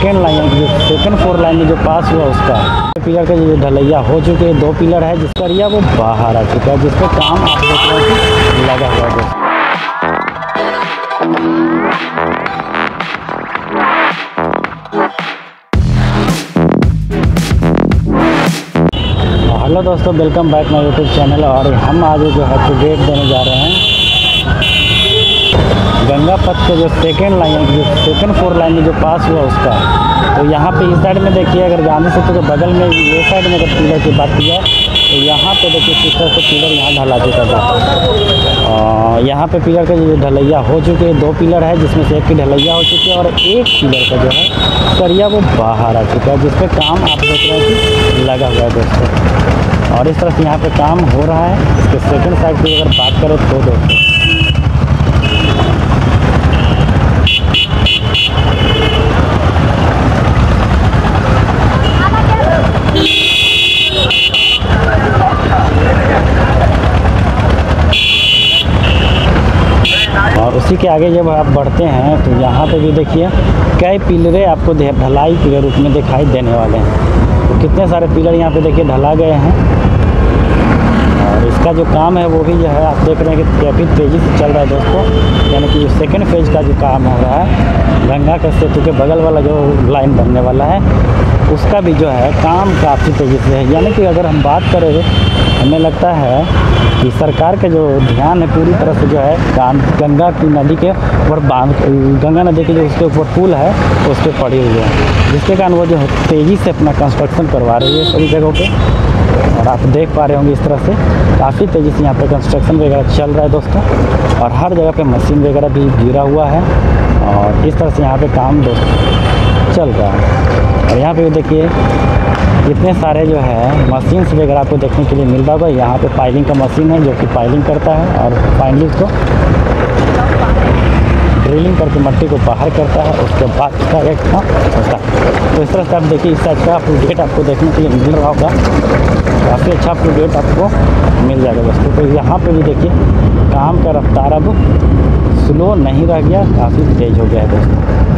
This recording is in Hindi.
सेकेंड लाइन, जो सेकेंड फोर लाइन में जो पास हुआ उसका। पिलर का जो ढलैया हो चुके हैं, दो पिलर है, जिसका रिया वो बाहर आ चुका है, जिसका काम लगा हुआ है। हेलो दोस्तों welcome back my YouTube channel और हम आज जो है अपडेट देने जा रहे हैं। गंगा पथ के जो सेकेंड लाइन जो सेकेंड फोर लाइन में जो पास हुआ उसका तो यहाँ पे इस साइड में देखिए, अगर गांधी सेतु के बगल में ये साइड में अगर पिलर की बात की जाए तो यहाँ पे देखिए किस तरह से पिलर यहाँ ढला चुका था। यहाँ पे पिलर का जो ढलैया हो चुके हैं, दो पिलर है, जिसमें से एक की ढलैया हो चुकी है और एक पिलर का जो है, सरिया वो बाहर आ चुका है, जिस पे काम आप देख रहे हैं कि लगा हुआ है दोस्तों। और इस तरह से यहाँ पे काम हो रहा है। इसके सेकंड साइड की अगर बात करें तो दोस्तों और उसी के आगे जब आप बढ़ते हैं तो यहाँ पे भी देखिए, कई पिलरें आपको ढलाई के रूप में दिखाई देने वाले हैं। तो कितने सारे पिलर यहाँ पे देखिए ढला गए हैं। इसका जो काम है वो भी जो है, आप देख रहे हैं कि काफ़ी तेज़ी से चल रहा है दोस्तों। यानी कि सेकेंड फ़ेज़ का जो काम हो रहा है, गंगा के सेतु के बगल वाला जो लाइन बनने वाला है, उसका भी जो है काम काफ़ी तेज़ी से है। यानी कि अगर हम बात करें, हमें लगता है कि सरकार का जो ध्यान है, पूरी तरह से जो है गंगा की नदी के ऊपर बाँध, गंगा नदी के जो उसके ऊपर पुल है, उस पर पड़ी हुई है। जिसके कारण वो जो है तेज़ी से अपना कंस्ट्रक्शन करवा रही है सभी जगहों पे। और आप देख पा रहे होंगे इस तरह से काफ़ी तेज़ी से यहाँ पे कंस्ट्रक्शन वगैरह चल रहा है दोस्तों। और हर जगह पे मशीन वगैरह भी गिरा हुआ है और इस तरह से यहाँ पे काम दोस्तों चल रहा है। और यहाँ पे भी देखिए, इतने सारे जो है मशीन्स वगैरह आपको देखने के लिए मिल रहा होगा। यहाँ पे पाइलिंग का मशीन है जो कि पाइलिंग करता है और फाइनली उसको ड्रिलिंग करके मट्टी को बाहर करता है, उसके बाद इसका एक काम होता है। तो इस तरह से आप देखिए इस अच्छा का डेट आपको देखने के लिए मिल रहा होगा। काफ़ी अच्छा अपडेट आपको मिल जाएगा दोस्तों। तो यहाँ पर भी देखिए, काम का रफ्तार अब स्लो नहीं रह गया, काफ़ी तेज़ हो गया है दोस्तों।